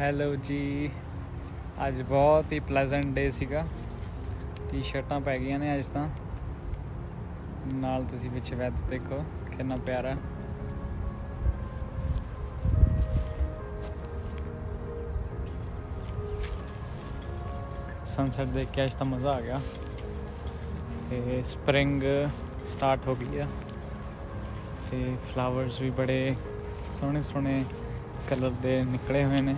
Hello ਜੀ। ਅੱਜ ਬਹੁਤ ਹੀ ਪਲੇਜ਼ੈਂਟ ਡੇ ਸੀਗਾ। ਟੀ-ਸ਼ਰਟਾਂ ਪੈ ਗਈਆਂ ਨੇ ਅੱਜ ਤਾਂ। ਨਾਲ ਤੁਸੀਂ ਪਿੱਛੇ ਵੈਦਰ ਦੇਖੋ, ਕਿੰਨਾ ਪਿਆਰਾ। ਸਨਸੈਟ ਦੇਖ ਕੇ ਅੱਜ ਤਾਂ ਮਜ਼ਾ ਆ ਗਿਆ। ਤੇ ਸਪ੍ਰਿੰਗ ਸਟਾਰਟ ਹੋ ਗਈ ਆ। ਤੇ ਫਲਾਵਰਸ ਵੀ ਬੜੇ ਸੋਹਣੇ ਸੋਹਣੇ ਕਲਰ ਦੇ ਨਿਕਲੇ ਹੋਏ ਨੇ।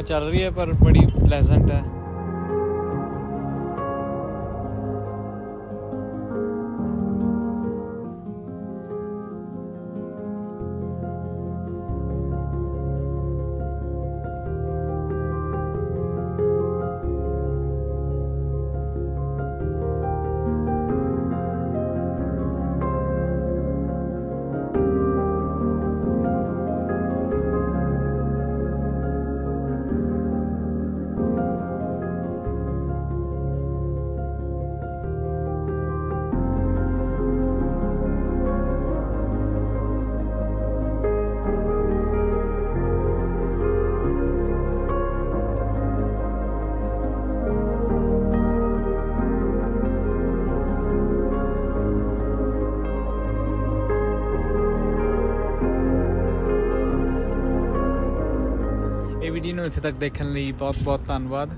ਹਵਾ ਚੱਲ ਰਹੀ ਹੈ ਪਰ ਬੜੀ ਪਲੇਜ਼ੈਂਟ ਹੈ। ਇਹ ਵੀਡੀਓ ਨੂੰ ਇੱਥੇ ਤੱਕ ਦੇਖਣ ਲਈ ਬਹੁਤ ਬਹੁਤ ਧੰਨਵਾਦ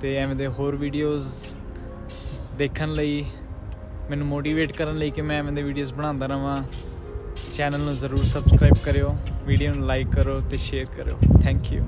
ਤੇ ਐਵੇਂ ਦੇ ਹੋਰ ਵੀਡੀਓਜ਼ ਦੇਖਣ ਲਈ, ਮੈਨੂੰ ਮੋਟੀਵੇਟ ਕਰਨ ਲਈ ਕਿ ਮੈਂ ਐਵੇਂ ਦੇ ਵੀਡੀਓਜ਼ ਬਣਾਉਂਦਾ ਰਵਾਂ। ਚੈਨਲ ਨੂੰ ਜ਼ਰੂਰ ਸਬਸਕ੍ਰਾਈਬ ਕਰਿਓ ਵੀਡੀਓ ਨੂੰ ਲਾਈਕ ਕਰੋ ਤੇ ਸ਼ੇਅਰ ਕਰਿਓ। Thank you